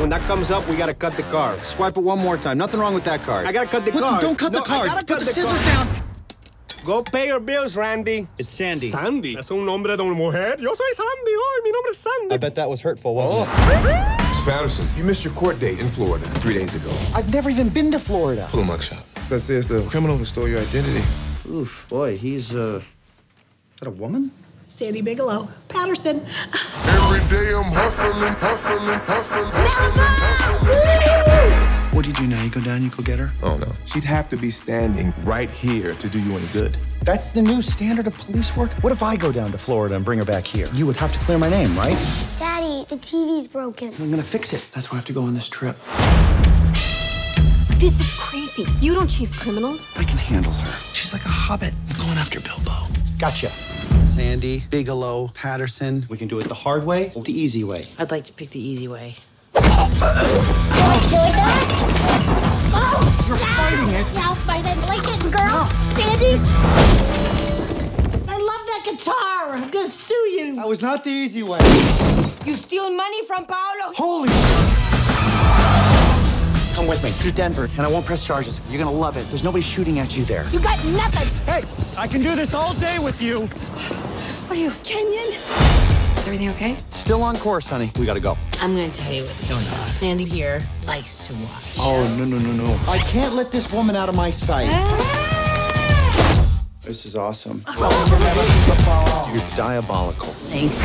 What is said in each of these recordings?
When that comes up, we gotta cut the card. Swipe it one more time. Nothing wrong with that card. I gotta cut the What- card. Don't cut the No, I card. gotta Put cut the the scissors card. down. Go pay your bills, Randy. It's Sandy. Sandy. Es un nombre de una mujer. Yo soy Sandy. Ay, mi nombre es Sandy. I bet that was hurtful, wasn't it? Miss Patterson, you missed your court date in Florida three days ago. I've never even been to Florida. Pull a mugshot. That says the criminal who stole your identity. Oof, boy, he's uh. Is that a woman? Sandy Bigelow, Patterson. Every day I'm hustling, hustling, hustling, hustling, hustling. What do you do now? You go down, you go get her? Oh no. She'd have to be standing right here to do you any good. That's the new standard of police work? What if I go down to Florida and bring her back here? You would have to clear my name, right? Daddy, the TV's broken. I'm gonna fix it. That's why I have to go on this trip. This is crazy. You don't chase criminals. I can handle her. She's like a hobbit. I'm going after Bilbo. Gotcha. Sandy, Bigelow, Patterson. We can do it the hard way or the easy way. I'd like to pick the easy way. You're fighting it. Now fight it like it, girl. Sandy. I love that guitar. I'm gonna sue you. That was not the easy way. You steal money from Paolo? Holy Come with me to Denver, and I won't press charges. You're gonna love it. There's nobody shooting at you there. You got nothing. Hey, I can do this all day with you. What are you, Kenyan? Is everything okay? Still on course, honey. We gotta go. I'm gonna tell you what's going on. Sandy here likes to watch. Oh, no, no, no, no. I can't let this woman out of my sight. Ah. This is awesome. You're diabolical. Thanks.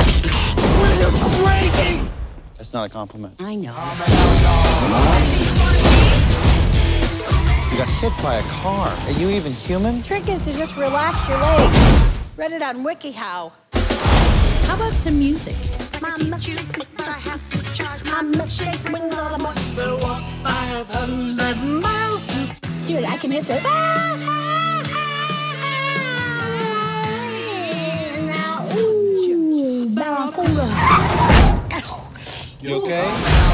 You're crazy! That's not a compliment. I know. You got hit by a car. Are you even human? Trick is to just relax your legs. Read it on WikiHow. How about some music? My milkshake, but I have to charge. My milkshake brings all the money. Dude, I can hit the. Now, ooh, You okay?